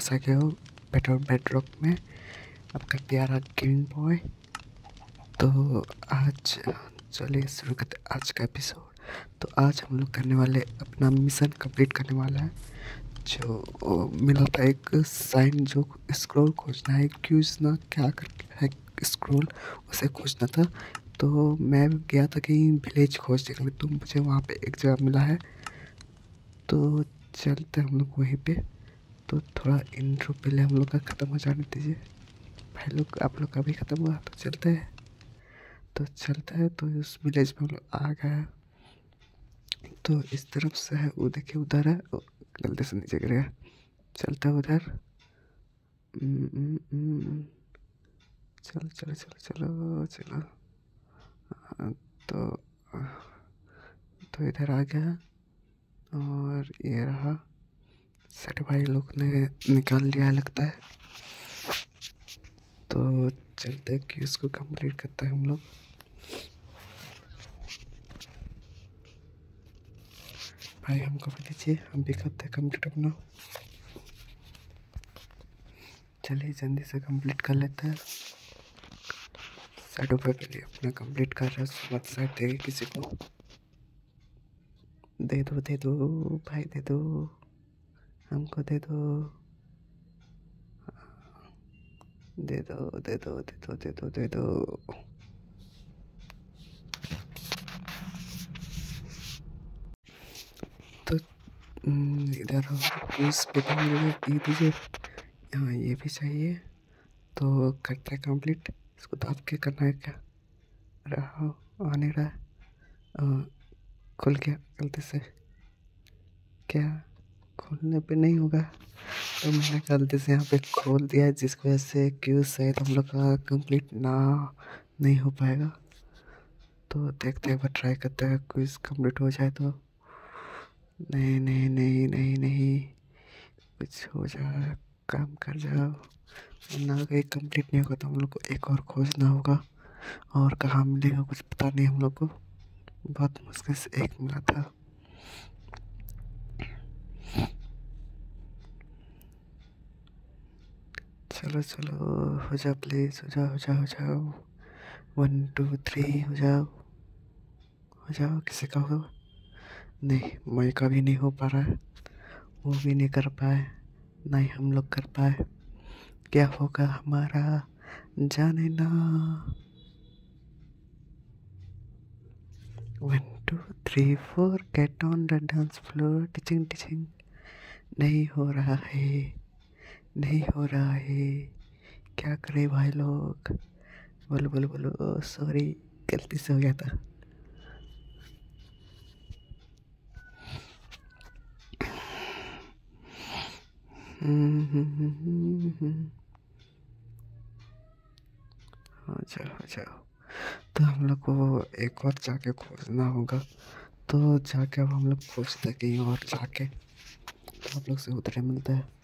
वापस आ गया हूँ पेट्रोल बेडरॉक में। आपका प्यारा गेमिंग बॉय तो आज, चलिए शुरू करते आज का एपिसोड तो आज हम लोग करने वाले, अपना मिशन कंप्लीट करने वाला है, जो मिला था एक साइन जो स्क्रॉल खोजना है क्यों ना क्या कर है स्क्रॉल उसे खोजना था। तो मैं गया था कहीं विलेज खोजने के लिए तो मुझे वहाँ पे एक जगह मिला है। तो चलते हम लोग वहीं पे। तो थोड़ा इंट्रो पहले हम लोग का ख़त्म हो जाने दीजिए। भाई लोग, आप लोग का भी ख़त्म हुआ तो चलते हैं। तो चलते हैं तो उस विलेज में हम लोग आ गए तो इस तरफ़ से है, वो देखिए उधर है गलती से नीचे गिर गया। चलते हैं उधर। चलो चलो चलो चलो चलो। तो तो इधर आ गया, और ये रहा। सेट भाई लोग ने निकाल लिया लगता है। तो चलते कि इसको कंप्लीट करते हैं हम लोग। भाई, हमको भी दीजिए हम भी करते हैं कंप्लीट अपना। चलिए, जल्दी से कंप्लीट कर लेते हैं। साइड पे पहले अपना कंप्लीट कर रहा है, उसके साइड देगी किसी को। दे दो दे दो, भाई, दे दो। हमको दे दो दे दो दे दो दे दो दे दो दे दो तो इधर पेपर में ये दीजिए हाँ ये भी चाहिए तो करते हैं कंप्लीट इसको दाब के करना है क्या रहा आने रहा खुल गया गलती से क्या खोलने पे नहीं होगा। तो मैंने गलती से यहाँ पे खोल दिया जिसकी वजह से क्यों शायद हम लोग का कंप्लीट ना, नहीं हो पाएगा। तो देखते हैं ट्राई करते हैं क्विज कंप्लीट हो जाए तो। नहीं नहीं नहीं नहीं नहीं। कुछ हो जाए काम कर जाओ। वरना कहीं कंप्लीट नहीं होगा तो हम लोग को एक और खोजना होगा। और कहाँ मिलेगा कुछ पता नहीं हम लोग को। बहुत मुश्किल से एक मिला था। चलो चलो, हो जाओ प्लीज़ हो जाओ हो जाओ हो जाओ। वन टू थ्री हो जाओ। हो जाओ, किसी का हो नहीं, मैं का भी नहीं हो पा रहा है। वो भी नहीं कर पाए, ना ही हम लोग कर पाए। क्या होगा हमारा? जाने ना। One two three four get on the dance floor teaching teaching नहीं हो रहा है। नहीं हो रहा है। क्या करें भाई लोग? बोलो बोलो बोलो। सॉरी गलती से हो गया था। हो हो जाओ। तो हम लोग को एक और जाके खोजना होगा। तो जाके अब हम लोग खोजते कहीं और जाके तो आप लोग से उतरे मिलते हैं।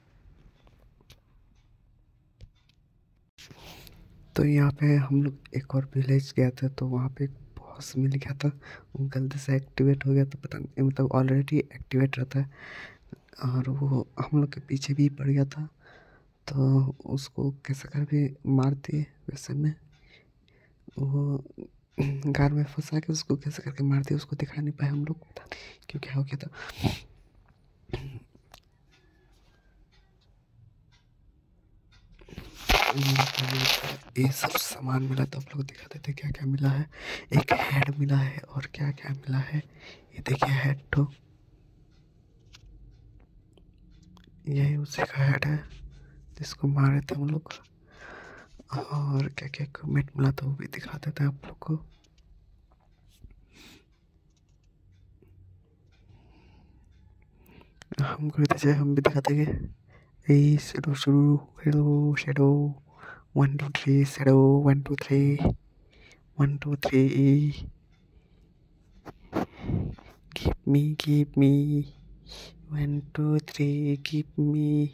तो यहाँ पे हम लोग एक और विलेज गया था तो वहाँ पे एक बॉस मिल गया था। वो गलती से एक्टिवेट हो गया तो पता नहीं मतलब ऑलरेडी एक्टिवेट रहता है। और वो हम लोग के पीछे भी पड़ गया था तो उसको कैसे कर भी मार दिए वैसे में। वो गार में फंसा के उसको कैसे करके मार दिया उसको दिखा नहीं पाए हम लोग क्यों, क्या हो गया था। ये सब सामान मिला तो आप लोग दिखा देते क्या क्या मिला है। एक हेड मिला है और क्या क्या मिला है। ये देखिए हेड तो यही उसी का हेड है जिसको मारे थे हम लोग। और क्या क्या इक्विपमेंट मिला था वो भी दिखा देते हैं आप लोग को। हमको दीजिए हम भी दिखा देंगे ए शेडो शुरू hello shadow one two three shadow one two three one two three give me give me one two three give me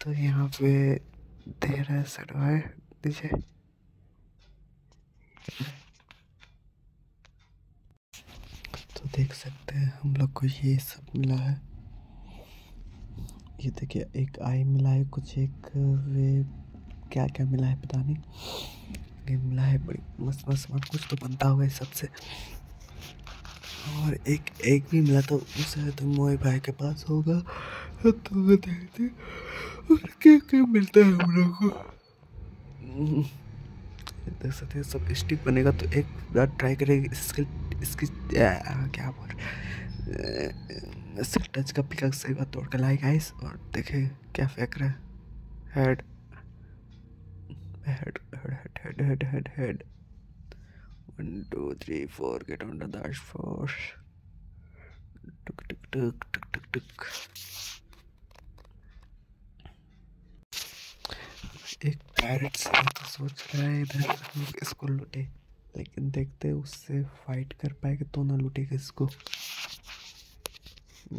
तो यहाँ पे दे रहा है दीजिए तो देख सकते हैं हम लोग को ये सब मिला है। ये देखिए, एक आई मिला है, कुछ एक, वे क्या क्या मिला है पता नहीं। ये मिला है बड़ी मस्त मस्त मस्त, कुछ तो बनता हुआ है सबसे। और एक एक भी मिला तो उसे तो मोए भाई के पास होगा। तो देखते और क्या क्या मिलता है हम लोग को। देख सकते हैं, सब स्टिक बनेगा तो एक बार ट्राई करेंगे इसके, इसकी क्या बोल इससे टच का पिका सही बात तोड़ कर लाई गाइस और देखे क्या फेंक रहा है। Head head head head head head head one two three four get on the dash टुक टुक टुक टुक टुक टुक एक पैरट तो सोच रहा है, इधर इसको लूटे, लेकिन देखते उससे फाइट कर पाएगा तो ना लूटेगा इसको।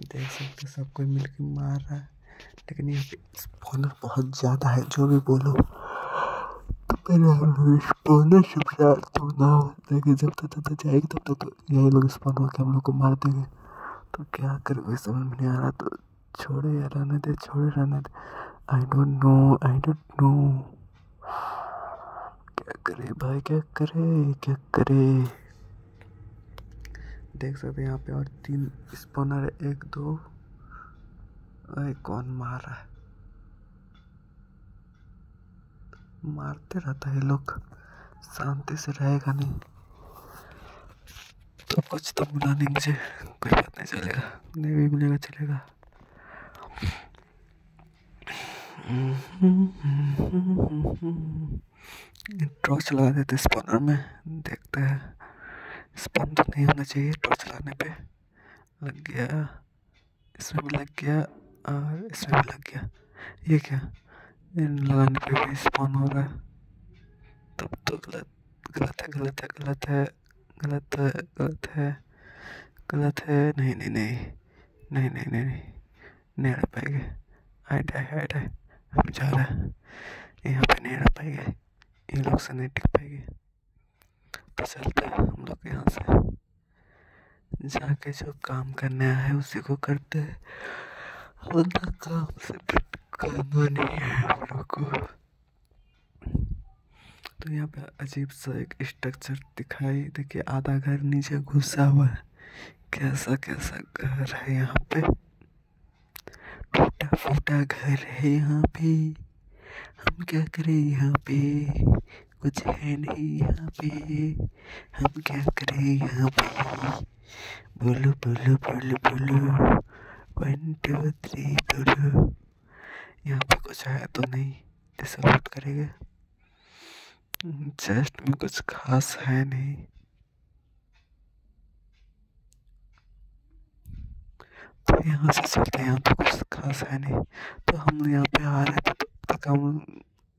देख सकते सब कोई मिलकर मार रहा है। लेकिन पे स्पॉनर बहुत ज़्यादा है, जो भी बोलो। तो पहले स्पॉनर शुक्रिया तो ना जब तक तक जाएगी, तब तक तो यही लोग स्पॉन होकर हम लोग को मार देंगे। तो क्या करें कोई समझ में नहीं आ रहा तो छोड़े या रहने दे, छोड़े, रहने दे। I don't know I don't know क्या करे भाई, क्या करे क्या करे? देख सकते हैं यहाँ पे और तीन स्पॉनर है। एक, दो अरे कौन मार रहा है। मारते रहता है लोग। शांति से रहेगा नहीं। तो कुछ तो बुला नहीं, मुझे कोई बात नहीं चलेगा। नहीं भी मिलेगा, चलेगा। टॉर्च लगा देते स्पॉनर में। देखते हैं। स्पंज नहीं होना चाहिए टॉर्च चलाने पे। लग गया। इसमें भी लग गया और इसमें भी लग गया। ये क्या? इन लगाने पे भी स्पॉन हो रहा है। तब तो गलत गलत है गलत है गलत है गलत है गलत है गलत है। नहीं नहीं नहीं नहीं नहीं नहीं नहीं नहीं रह पाएँगे। हाइट है हाइट है हम जा रहे हैं। यहाँ पे नहीं रह पाएँगे। ये लोग से नहीं टिक पाएँगे। तो चलते हैं हम लोग यहाँ से। जाके जो काम करने आया है, उसी को करते हैं। वरना काम से करना नहीं है हम लोग को। तो यहाँ पे अजीब सा एक स्ट्रक्चर दिखाई, देखिए, आधा घर नीचे घुसा हुआ है। कैसा कैसा घर है यहाँ पे? टूटा फूटा घर है यहाँ पे। हम क्या करें यहाँ पे? कुछ है नहीं यहाँ पे। हम क्या करें यहाँ पे? बोलो बोलो बोलो बोलो। वन टू थ्री बोलो। यहाँ पे कुछ है तो नहीं जैसे लूट करेंगे। चेस्ट में कुछ खास है नहीं। तो यहाँ से चलते हैं यहाँ पे कुछ खास है नहीं। तो हम यहाँ पे आ रहे थे तो तक हम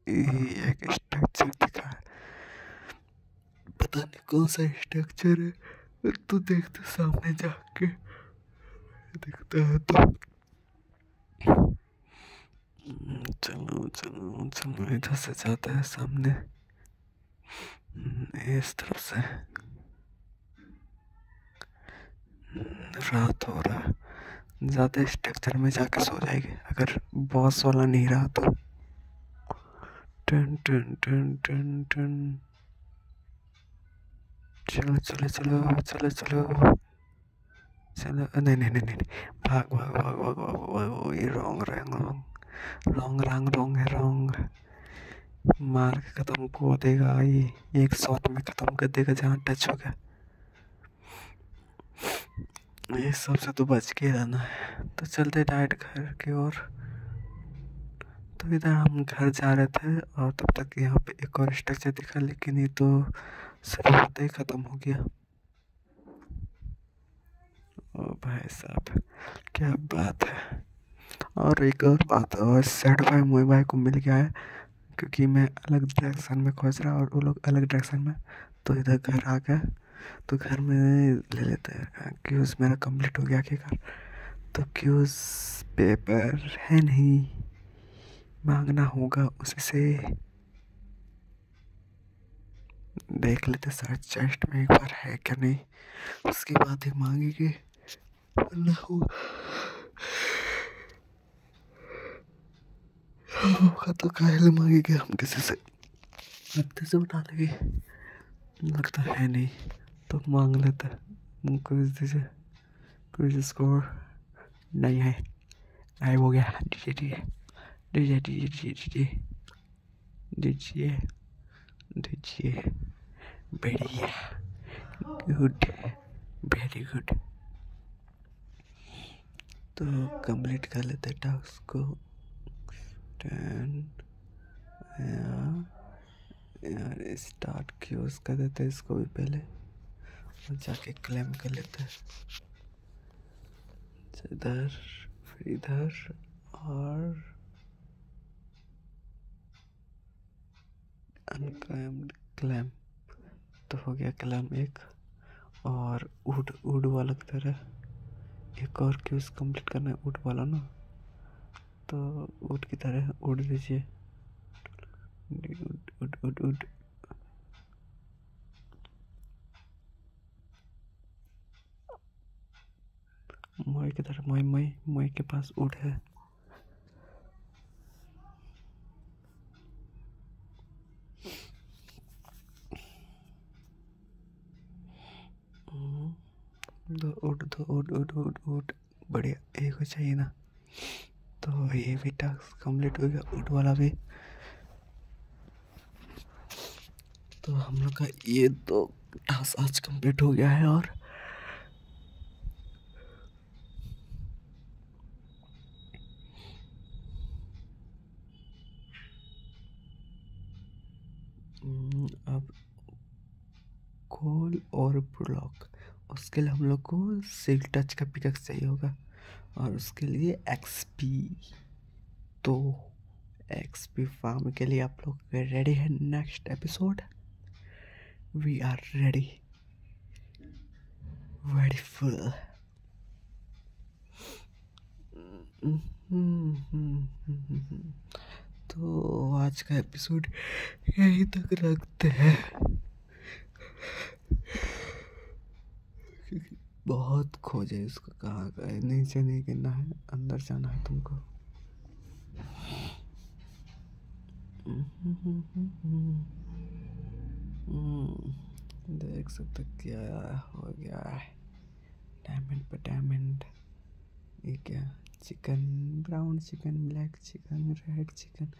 एक स्ट्रक्चर दिखा। है पता नहीं कौन सा स्ट्रक्चर है तो देखते सामने जाके। दिखता है तो। चलो चलो चलो, इधर से जाता है सामने। इस तरफ़ से। रात हो रहा है। ज़्यादा स्ट्रक्चर में जाके सो जाएगी। अगर बॉस वाला नहीं रहा तो। टन टन टन टन टन चलो चलो चलो चलो चलो चलो नहीं नहीं नहीं नहीं भाग भाग भाग भाग भाग भाग ये wrong wrong wrong wrong wrong wrong है रॉन्ग मार के ख़त्म को देगा, ये एक शॉट में ख़त्म कर देगा, जहाँ टच हो गया। ये सबसे तो बच के रहना है तो चलते डाइट घर की ओर। तो इधर हम घर जा रहे थे और तब तक यहाँ पे एक और स्ट्रक्चर दिखा, लेकिन ये तो शुरू होते ही ख़त्म हो गया। ओ भाई साहब, क्या बात है। और एक और बात, और सैड भाई मोई भाई को मिल गया है, क्योंकि मैं अलग डायरेक्शन में खोज रहा और वो लोग अलग डायरेक्शन में तो इधर घर आ गए। तो घर में ले लेते हैं। क्यूज़ मेरा कंप्लीट हो गया आखिरकार। तो क्यूज़ पेपर है नहीं। मांगना होगा उसी से देख लेते सर चेस्ट में एक बार है क्या नहीं? उसके बाद ही मांगेंगे। होगा तो काहे मांगेंगे हम किसी से। लगते से बता देंगे। लगता है नहीं तो मांग लेते। कुछ दीजिए कुछ स्कोर नहीं है। नहीं हो गया। दीजिए दीजिए दीजिए दीजिए दीजिए दीजिए दीजिए बढ़िया गुड वेरी गुड तो कंप्लीट कर लेते टास्क को. टेन यार स्टार्ट क्यूज कर देते इसको भी पहले. और जाके क्लेम कर लेते हैं. इधर फिर इधर, और अनक्लेम्ड क्लेम तो हो गया क्लैम एक और उड उड वाला की तरह एक और क्यूज कंप्लीट करना है उड वाला ना। तो उड की तरह उड़ दीजिए उड उड उड उड मोई की तरह मोई मोई मोई के पास उड़ है। दो उठ दो उठ उठ उठ उठ बढ़िया एक चाहिए ना। तो ये भी टास्क कंप्लीट हो गया उठ वाला भी। तो हम लोग का ये दो टास्क आज कंप्लीट हो गया है और हम्म, अब कॉल और ब्लॉक उसके लिए हम लोग को सिल टच का पिकअप चाहिए होगा। और उसके लिए एक्सपी तो एक्सपी फार्म के लिए आप लोग रेडी है next episode we are ready very full तो आज का एपिसोड यहीं तक रखते हैं। बहुत खोजे इसको कहाँ गए नीचे नहीं गिरना है, अंदर जाना है तुमको। देख सकते क्या हो गया है। डायमंड पे डायमंड ये क्या? Chicken brown chicken black chicken red chicken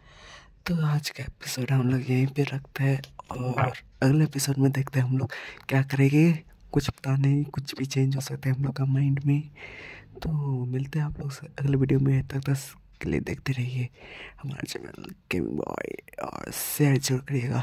तो आज का एपिसोड हम लोग यहीं पे रखते हैं और अगले एपिसोड में देखते हैं हम लोग क्या करेंगे। कुछ पता नहीं कुछ भी चेंज हो सकता है हम लोग का माइंड में। तो मिलते हैं आप लोग से अगले वीडियो में। तक दस के लिए देखते रहिए। हमारा चैनल गेमिंग बॉय और शेयर ज़रूर करिएगा।